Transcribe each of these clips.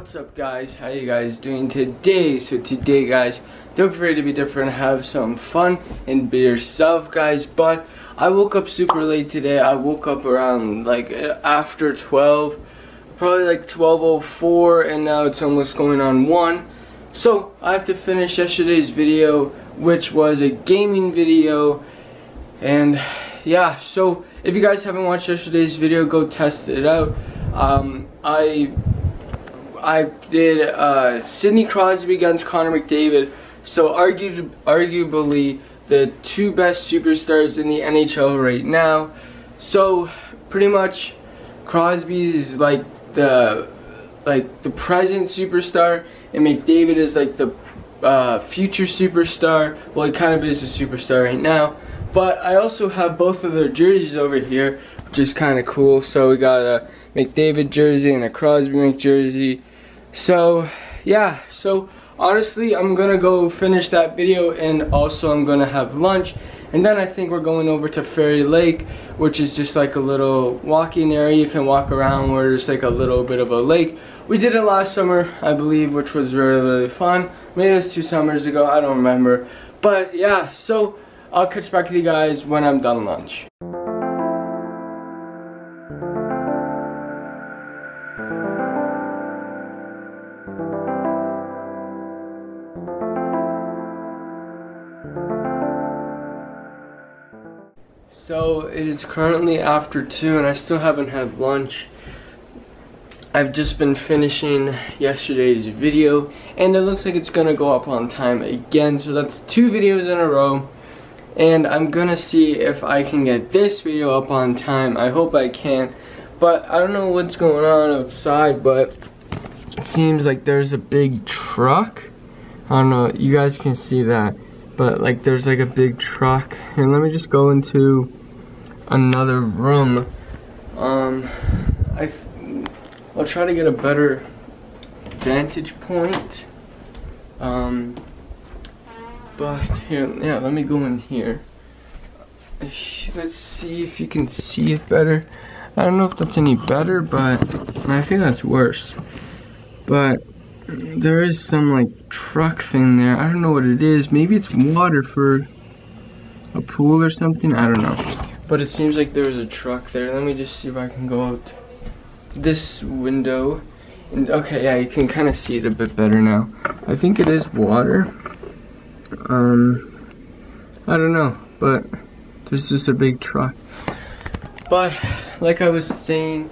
What's up guys? How you guys doing today? So today guys, don't afraid to be different, have some fun and be yourself guys. But I woke up super late today. I woke up around like after 12, probably like 12.04 and now it's almost going on 1. So I have to finish yesterday's video which was a gaming video and yeah so if you guys haven't watched yesterday's video go test it out um, I I did uh, Sidney Crosby against Connor McDavid. So argu arguably the two best superstars in the NHL right now. So pretty much Crosby is like the like the present superstar and McDavid is like the uh, future superstar. Well, he kind of is a superstar right now. But I also have both of their jerseys over here, which is kind of cool. So we got a McDavid jersey and a Crosby McJersey. So yeah, so honestly I'm gonna go finish that video and also I'm gonna have lunch. And then I think we're going over to Fairy Lake which is just like a little walking area. You can walk around where there's like a little bit of a lake. We did it last summer I believe which was really really fun. Maybe it was two summers ago I don't remember. But yeah so I'll catch back with you guys when I'm done lunch So it is currently after 2 and I still haven't had lunch. I've just been finishing yesterday's video and it looks like it's gonna go up on time again. So that's two videos in a row and I'm gonna see if I can get this video up on time. I hope I can. But I don't know what's going on outside but it seems like there's a big truck. I don't know, you guys can see that. But like there's like a big truck. And let me just go into another room. Um, I, I'll try to get a better vantage point. Um, but here, yeah, let me go in here. Let's see if you can see it better. I don't know if that's any better, but I think that's worse. But there is some like truck thing there. I don't know what it is. Maybe it's water for a pool or something. I don't know. But it seems like there was a truck there. Let me just see if I can go out this window. And okay, yeah, you can kind of see it a bit better now. I think it is water. Um, I don't know, but there's just a big truck. But like I was saying,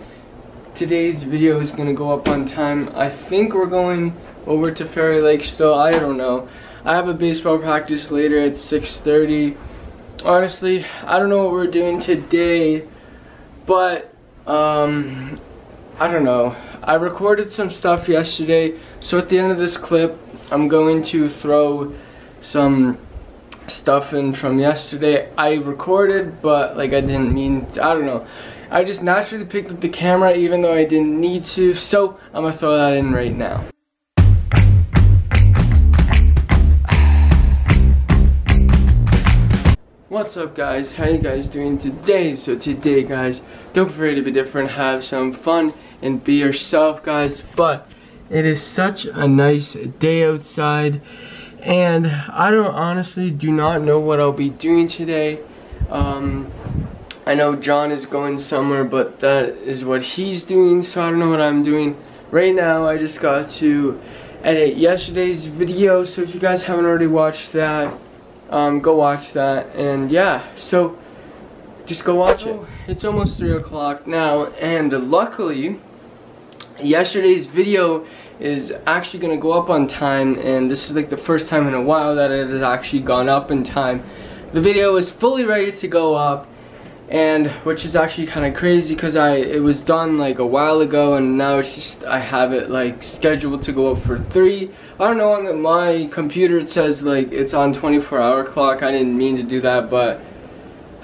today's video is gonna go up on time. I think we're going over to Fairy Lake still. I don't know. I have a baseball practice later at 6:30 honestly, I don't know what we're doing today, but um, I don't know. I recorded some stuff yesterday, so at the end of this clip, I'm going to throw some stuff in from yesterday. I recorded, but like I didn't mean, I don't know. I just naturally picked up the camera even though I didn't need to, so I'm gonna throw that in right now. What's up guys, how you guys doing today? So today guys, don't afraid to be different, have some fun and be yourself guys, but it is such a nice day outside and I don't honestly do not know what I'll be doing today. Um, I know John is going somewhere but that is what he's doing so I don't know what I'm doing. Right now I just got to edit yesterday's video so if you guys haven't already watched that um, go watch that and yeah so just go watch it. It's almost three o'clock now and luckily yesterday's video is actually gonna go up on time and this is like the first time in a while that it has actually gone up in time. The video is fully ready to go up and which is actually kind of crazy because I it was done like a while ago and now it's just I have it like scheduled to go up for three. I don't know on my computer it says like it's on 24 hour clock. I didn't mean to do that but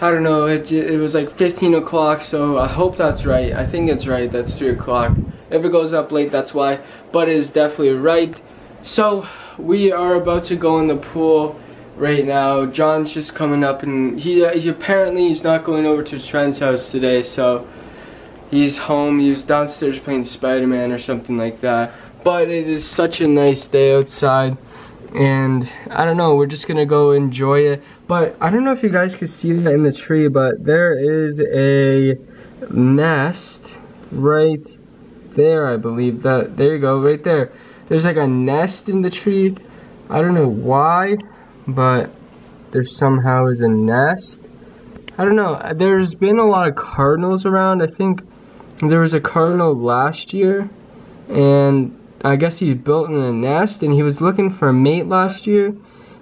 I don't know it, it was like 15 o'clock so I hope that's right. I think it's right that's 3 o'clock. If it goes up late that's why. But it is definitely right. So we are about to go in the pool right now. John's just coming up and he, uh, he apparently he's not going over to his friend's house today so he's home. He was downstairs playing Spider-Man or something like that. but it is such a nice day outside and I don't know, we're just gonna go enjoy it. But I don't know if you guys can see that in the tree, but there is a nest right there, I believe. That There you go, right there. There's like a nest in the tree. I don't know why, but there somehow is a nest. I don't know, there's been a lot of cardinals around. I think there was a cardinal last year, and I guess he built in a nest and he was looking for a mate last year,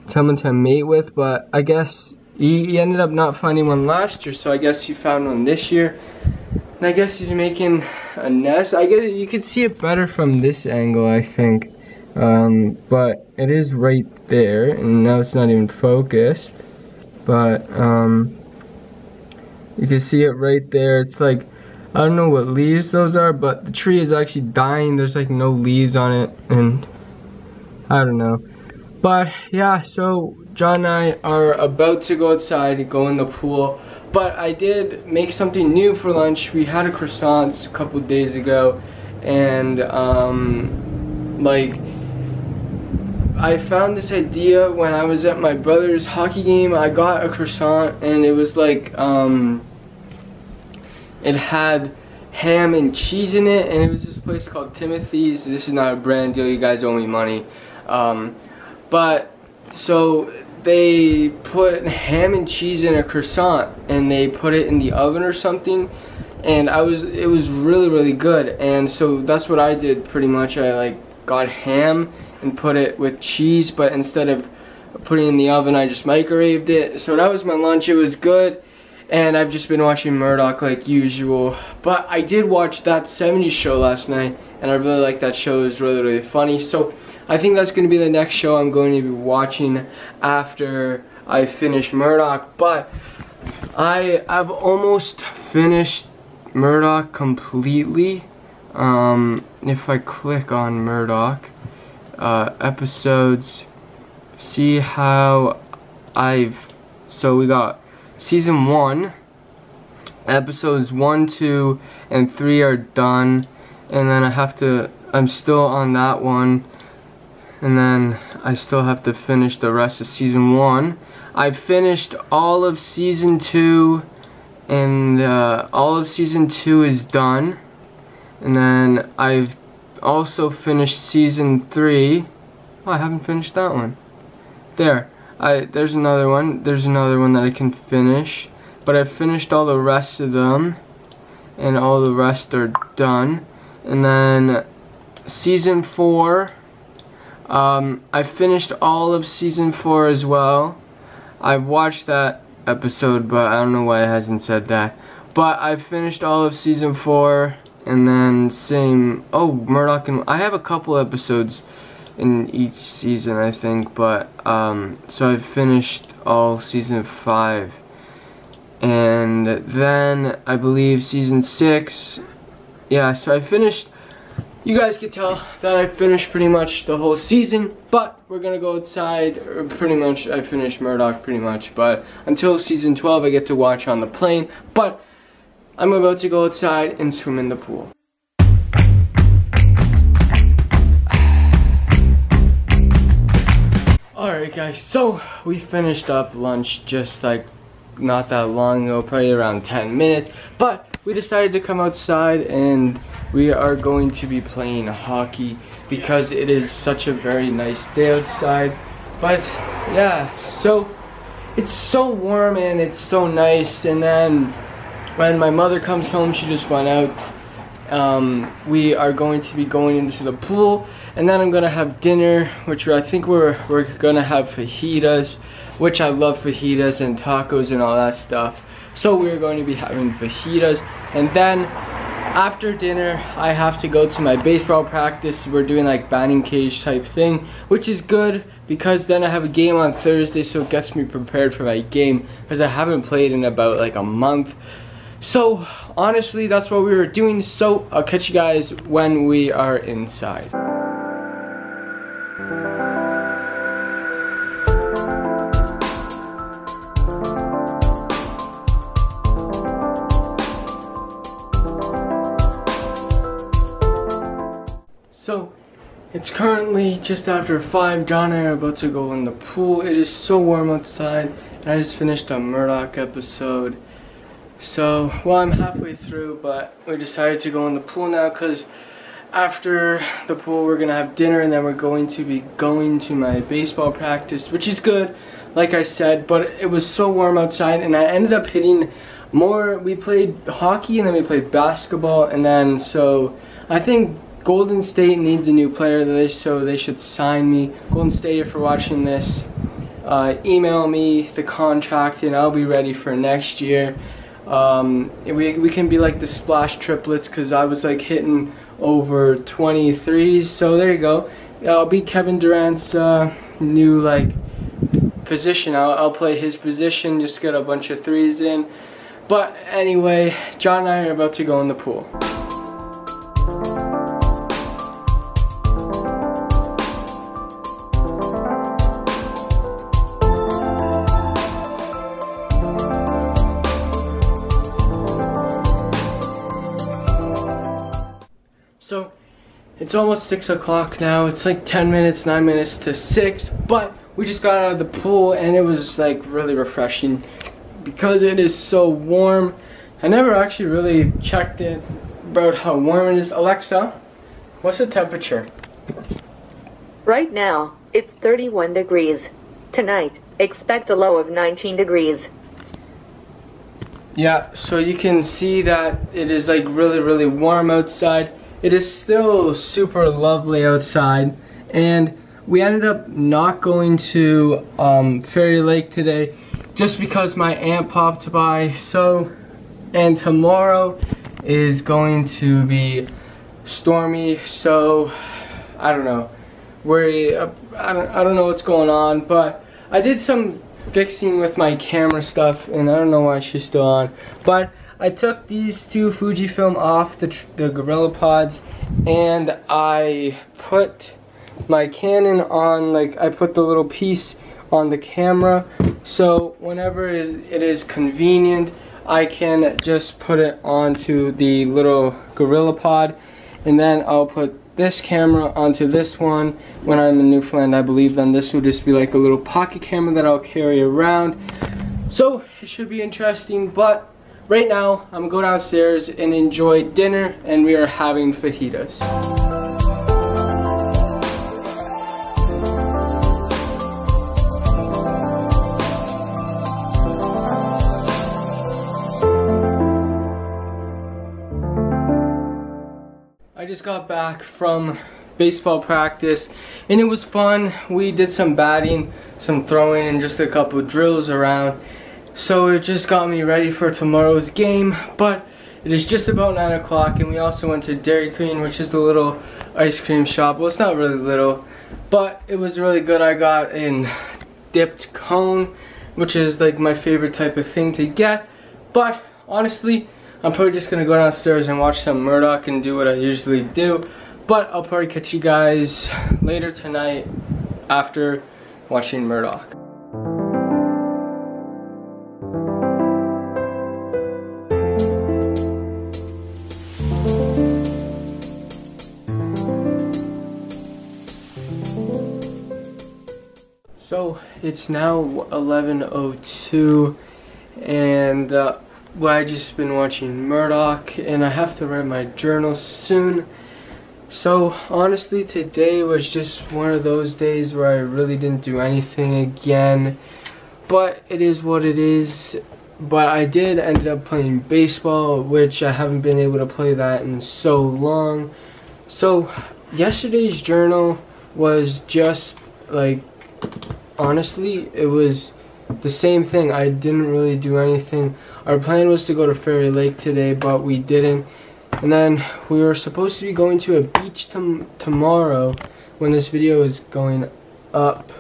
someone to mate with, but I guess he, he ended up not finding one last year, so I guess he found one this year. And I guess he's making a nest. I guess you could see it better from this angle, I think. Um, but it is right there, and now it's not even focused. But um, you can see it right there. It's like I don't know what leaves those are, but the tree is actually dying. There's like no leaves on it, and I don't know. But yeah, so John and I are about to go outside go in the pool. But I did make something new for lunch. We had a croissant a couple days ago, and um, like I found this idea when I was at my brother's hockey game. I got a croissant, and it was like um, it had ham and cheese in it and it was this place called Timothy's. This is not a brand deal. You guys owe me money. Um, but so they put ham and cheese in a croissant and they put it in the oven or something and I was it was really really good. And so that's what I did pretty much. I like got ham and put it with cheese but instead of putting it in the oven I just microwaved it so that was my lunch it was good and I've just been watching Murdoch like usual. But I did watch that 70s show last night, and I really like that show. It was really, really funny. So I think that's going to be the next show I'm going to be watching after I finish Murdoch. But I, I've almost finished Murdoch completely. Um, if I click on Murdoch, uh, episodes, see how I've, so we got season one, episodes one, two, and three are done, and then I have to, I'm still on that one, and then I still have to finish the rest of season one. I finished all of season two, and uh, all of season two is done, and then I've also finished season three. Oh, I haven't finished that one. There. I there's another one. There's another one that I can finish. But I've finished all the rest of them. And all the rest are done. And then season four. Um, I finished all of season four as well. I've watched that episode, but I don't know why it hasn't said that. But I finished all of season four, and then same. Oh, Murdoch and I have a couple episodes in each season, I think. But um, so I finished all season five, and then I believe season six. Yeah, so I finished. You guys can tell that I finished pretty much the whole season, but we're gonna go outside, pretty much, I finished Murdoch pretty much, but until season 12 I get to watch on the plane, but I'm about to go outside and swim in the pool. Alright guys, so we finished up lunch just like not that long ago, probably around 10 minutes, but we decided to come outside and we are going to be playing hockey because it is such a very nice day outside. But yeah, so it's so warm and it's so nice and then when my mother comes home, she just went out. Um, we are going to be going into the pool and then I'm gonna have dinner which I think we're we're gonna have fajitas which I love fajitas and tacos and all that stuff. So we're going to be having fajitas and then after dinner I have to go to my baseball practice. We're doing like batting cage type thing which is good because then I have a game on Thursday so it gets me prepared for my game because I haven't played in about like a month so honestly, that's what we were doing. So I'll catch you guys when we are inside. So It's currently just after 5. John and I are about to go in the pool. It is so warm outside. And I just finished a Murdoch episode. So, well, I'm halfway through, but we decided to go in the pool now because after the pool, we're going to have dinner and then we're going to be going to my baseball practice, which is good, like I said, but it was so warm outside and I ended up hitting more. We played hockey and then we played basketball, and then so I think Golden State needs a new player, so they should sign me. Golden State, if you're watching this, uh, email me the contract and I'll be ready for next year. Um, we, we can be like the splash triplets because I was like hitting over 23s, so there you go. I'll be Kevin Durant's uh, new like position. I'll, I'll play his position, just get a bunch of threes in. But anyway, John and I are about to go in the pool. It's almost 6 o'clock now. It's like 10 minutes, 9 minutes to 6. But we just got out of the pool and it was like really refreshing because it is so warm. I never actually really checked it about how warm it is. Alexa, what's the temperature? Right now, it's 31 degrees. Tonight, expect a low of 19 degrees. Yeah, so you can see that it is like really, really warm outside. It is still super lovely outside. And we ended up not going to um, Fairy Lake today just because my aunt popped by. So, and tomorrow is going to be stormy. So, I don't know. We, uh, I don't, I don't know what's going on, but I did some fixing with my camera stuff, and I don't know why she's still on. But I took these two Fujifilm off the, the Gorilla Pods, and I put my Canon on, like, I put the little piece on the camera. So whenever it is convenient I can just put it onto the little Gorilla Pod and then I'll put this camera onto this one. When I'm in Newfoundland I believe then this will just be like a little pocket camera that I'll carry around. So it should be interesting but right now I'm gonna go downstairs and enjoy dinner and we are having fajitas. I just got back from baseball practice and it was fun. We did some batting, some throwing and just a couple drills around. So it just got me ready for tomorrow's game but it is just about 9 o'clock and we also went to Dairy Queen which is the little ice cream shop. Well it's not really little but it was really good. I got a dipped cone which is like my favorite type of thing to get but honestly I'm probably just gonna go downstairs and watch some Murdoch and do what I usually do. But I'll probably catch you guys later tonight after watching Murdoch. It's now 11.02 and uh, well, I just been watching Murdoch and I have to write my journal soon. So honestly today was just one of those days where I really didn't do anything again. But it is what it is. But I did end up playing baseball, which I haven't been able to play that in so long. So yesterday's journal was just like honestly it was the same thing. I didn't really do anything. Our plan was to go to Fairy Lake today, but we didn't. And then we were supposed to be going to a beach tom tomorrow when this video is going up.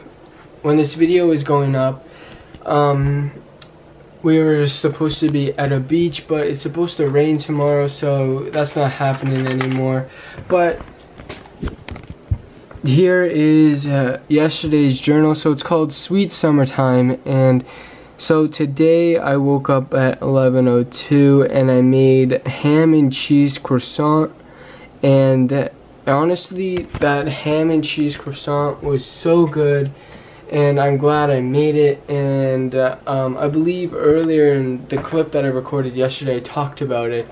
When this video is going up, um, we were supposed to be at a beach, but it's supposed to rain tomorrow, so that's not happening anymore. But here is uh, yesterday's journal. So it's called Sweet Summertime. And so today I woke up at 11.02 and I made ham and cheese croissant. And honestly, that ham and cheese croissant was so good, and I'm glad I made it. And uh, um, I believe earlier in the clip that I recorded yesterday, I talked about it.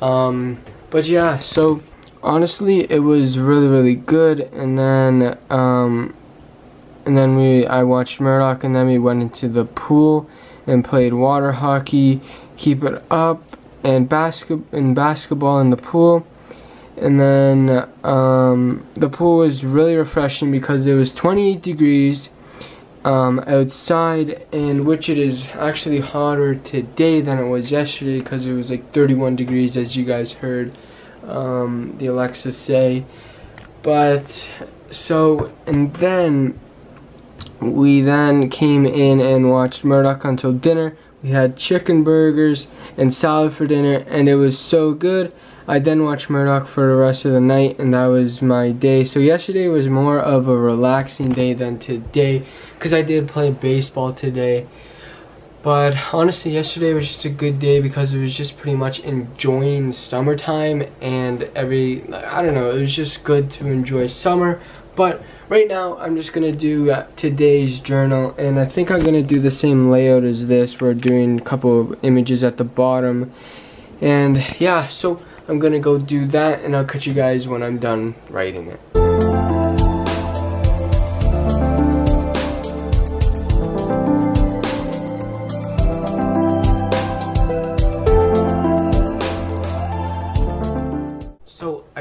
Um, but yeah, so honestly, it was really, really good. And then, um, and then we, I watched Murdoch, and then we went into the pool and played water hockey, keep it up, and basket and basketball in the pool and then um, the pool was really refreshing because it was 28 degrees um, outside and which it is actually hotter today than it was yesterday because it was like 31 degrees as you guys heard um, the Alexa say but so and then we then came in and watched Murdoch until dinner we had chicken burgers and salad for dinner and it was so good I then watched Murdoch for the rest of the night and that was my day. So yesterday was more of a relaxing day than today because I did play baseball today. But honestly, yesterday was just a good day because it was just pretty much enjoying summertime and every, I don't know, it was just good to enjoy summer. But right now, I'm just going to do uh, today's journal and I think I'm going to do the same layout as this. We're doing a couple of images at the bottom. And yeah, so I'm gonna go do that and I'll catch you guys when I'm done writing it.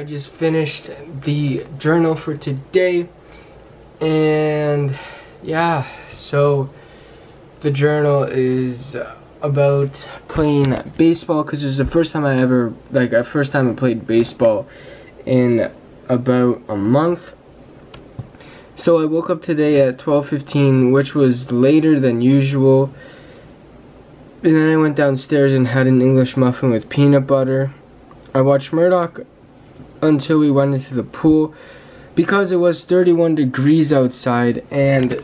Just finished the journal for today and yeah so the journal is about playing baseball because it was the first time I ever like the first time I played baseball in about a month. So I woke up today at 12:15, which was later than usual. And then I went downstairs and had an English muffin with peanut butter. I watched Murdoch until we went into the pool because it was 31 degrees outside and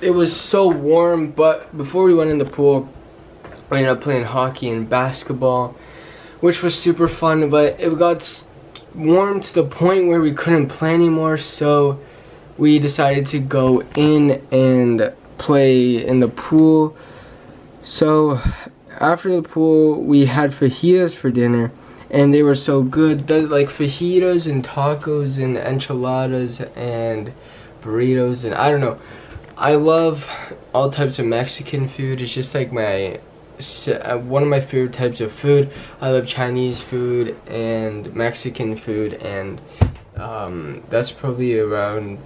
it was so warm but before we went in the pool I ended up playing hockey and basketball, which was super fun, but it got warm to the point where we couldn't play anymore, so we decided to go in and play in the pool. So after the pool, we had fajitas for dinner, and they were so good. The, like fajitas and tacos and enchiladas and burritos, and I don't know. I love all types of Mexican food. It's just like my uh, one of my favorite types of food. I love Chinese food and Mexican food and um, that's probably around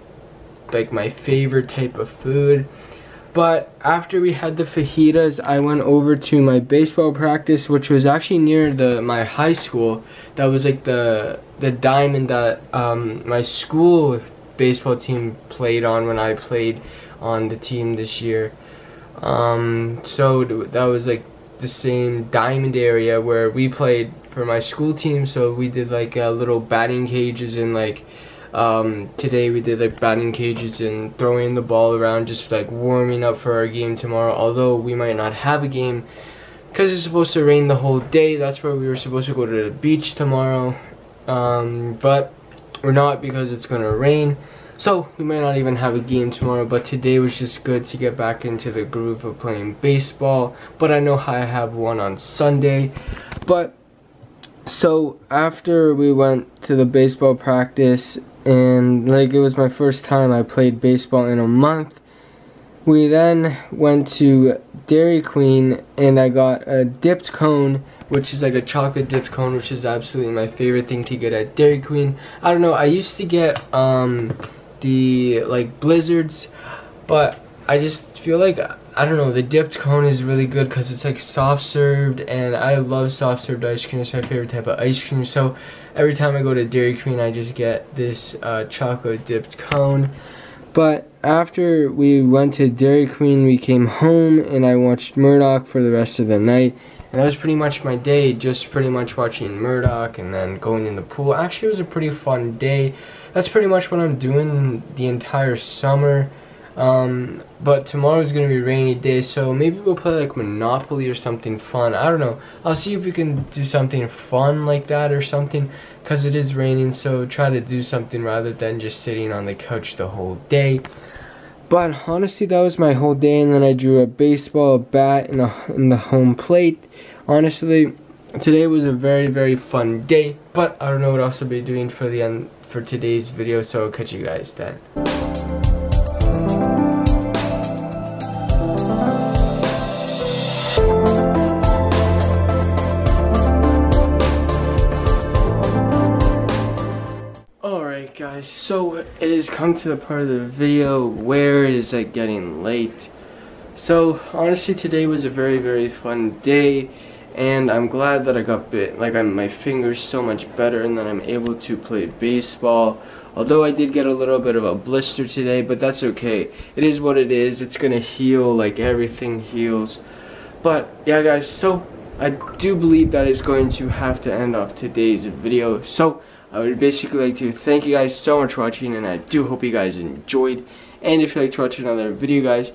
like my favorite type of food. But after we had the fajitas, I went over to my baseball practice, which was actually near the my high school. That was like the the diamond that um, my school baseball team played on when I played on the team this year. Um, so that was like the same diamond area where we played for my school team. So we did like uh, little batting cages and like um, today we did like batting cages and throwing the ball around, just like warming up for our game tomorrow. Although we might not have a game because it's supposed to rain the whole day. That's where we were supposed to go to the beach tomorrow. Um, but we're not because it's gonna rain. So, we might not even have a game tomorrow, but today was just good to get back into the groove of playing baseball. But I know I have one on Sunday. But, so, after we went to the baseball practice, and like it was my first time I played baseball in a month, we then went to Dairy Queen, and I got a dipped cone which is like a chocolate dipped cone, which is absolutely my favorite thing to get at Dairy Queen. I don't know, I used to get um, the like blizzards, but I just feel like I don't know the dipped cone is really good because it's like soft served and I love soft served ice cream. It's my favorite type of ice cream. So every time I go to Dairy Queen, I just get this uh, chocolate dipped cone. But after we went to Dairy Queen, we came home and I watched Murdoch for the rest of the night. And that was pretty much my day, just pretty much watching Murdoch and then going in the pool. Actually, it was a pretty fun day. That's pretty much what I'm doing the entire summer. Um, but tomorrow's gonna be a rainy day, so maybe we'll play like Monopoly or something fun. I don't know. I'll see if we can do something fun like that or something, cause it is raining. So try to do something rather than just sitting on the couch the whole day. But honestly, that was my whole day, and then I drew a baseball, a bat, and a, in the home plate. Honestly, today was a very very fun day. But I don't know what else I'll be doing for the end for today's video, so I'll catch you guys then. It has come to the part of the video where it is like getting late. So honestly today was a very very fun day and I'm glad that I got bit like I'm my fingers so much better and that I'm able to play baseball. Although I did get a little bit of a blister today, but that's okay. It is what it is. It's gonna heal like everything heals. But yeah guys, so I do believe that is going to have to end off today's video. So I would basically like to thank you guys so much for watching and I do hope you guys enjoyed. And if you like to watch another video guys,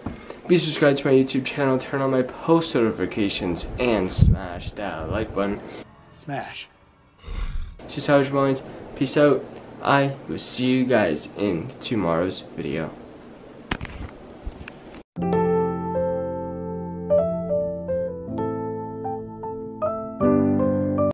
be subscribed to my YouTube channel, turn on my post notifications, and smash that like button. Smash. This is Savage Minds. Peace out. I will see you guys in tomorrow's video.